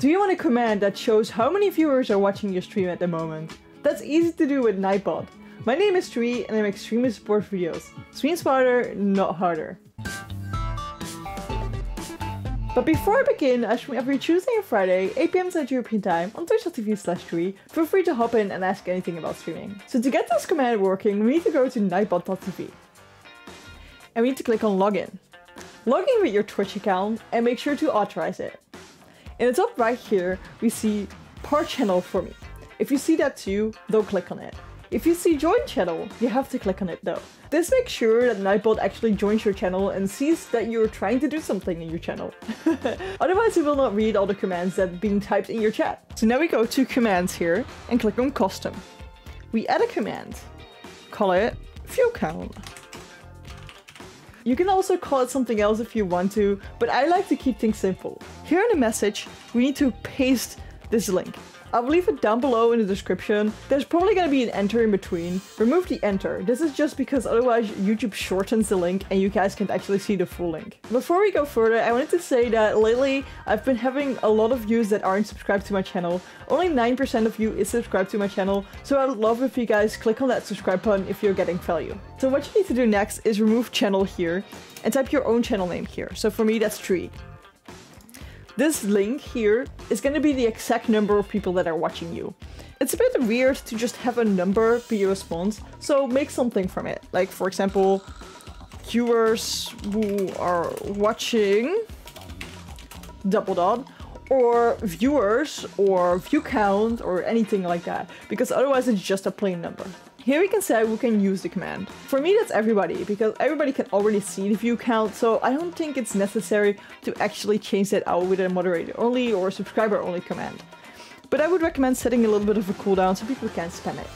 Do you want a command that shows how many viewers are watching your stream at the moment? That's easy to do with Nightbot. My name is Trui and I make extremely support videos. Stream smarter, not harder. But before I begin, I stream every Tuesday and Friday, 8pm Central European Time on twitch.tv slash trui. Feel free to hop in and ask anything about streaming. So to get this command working, we need to go to nightbot.tv. And we need to click on login. Log in with your Twitch account and make sure to authorize it. In the top right here, we see part channel for me. If you see that too, don't click on it. If you see join channel, you have to click on it though. This makes sure that Nightbot actually joins your channel and sees that you're trying to do something in your channel. Otherwise it will not read all the commands that are being typed in your chat. So now we go to commands here and click on custom. We add a command. Call it view count. You can also call it something else if you want to, but I like to keep things simple. Here in the message, we need to paste this link. I'll leave it down below in the description. There's probably gonna be an enter in between. Remove the enter. This is just because otherwise YouTube shortens the link and you guys can't actually see the full link. Before we go further, I wanted to say that lately I've been having a lot of views that aren't subscribed to my channel. Only 9% of you is subscribed to my channel, so I would love if you guys click on that subscribe button if you're getting value. So what you need to do next is remove channel here and type your own channel name here. So for me that's Trui. This link here is going to be the exact number of people that are watching you. It's a bit weird to just have a number be your response, so make something from it. Like, for example, viewers who are watching double dot or viewers or view count or anything like that because otherwise it's just a plain number. Here we can say we can use the command. For me that's everybody, because everybody can already see the view count, so I don't think it's necessary to actually change that out with a moderator only or subscriber only command. But I would recommend setting a little bit of a cooldown so people can spam it.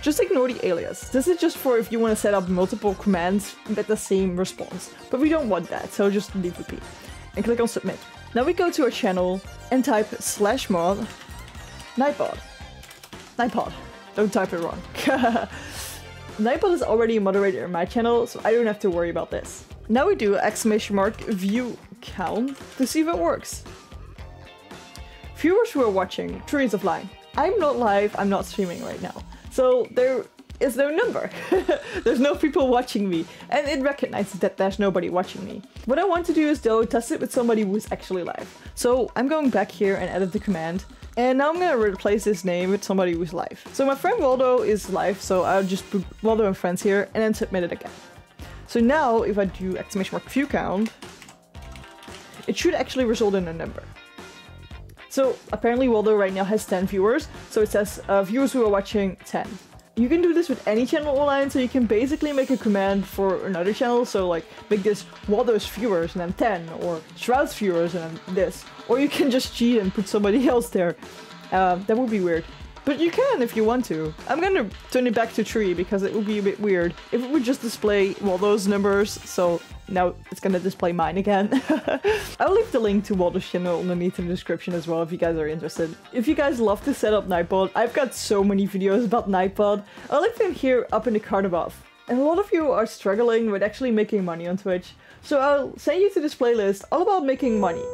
Just ignore the alias. This is just for if you want to set up multiple commands with the same response. But we don't want that, so just leave the P. And click on submit. Now we go to our channel and type slash mod Nightbot. Nightbot. Don't type it wrong. Nightbot is already a moderator in my channel, so I don't have to worry about this. Now we do exclamation mark view count to see if it works. Viewers who are watching, Trees of Line. I'm not live, I'm not streaming right now. So there is no number. there's no people watching me, and it recognizes that there's nobody watching me. What I want to do is though test it with somebody who's actually live. So I'm going back here and edit the command, and now I'm gonna replace this name with somebody who's live. So my friend Waldo is live, so I'll just put Waldo and friends here and then submit it again. So now if I do exclamation mark view count, it should actually result in a number. So apparently Waldo right now has 10 viewers, so it says uh, viewers who are watching 10. You can do this with any channel online, so you can basically make a command for another channel, so like make this Waldo's viewers and then 10, or Shroud's viewers and then this. Or you can just cheat and put somebody else there. Uh, that would be weird. But you can if you want to. I'm gonna turn it back to trui because it would be a bit weird if it would just display Waldo's numbers, so now it's gonna display mine again. I'll leave the link to Waldo's channel underneath in the description as well if you guys are interested. If you guys love to set up Nightbot, I've got so many videos about Nightbot. I'll leave them here up in the card above. And a lot of you are struggling with actually making money on Twitch, so I'll send you to this playlist all about making money.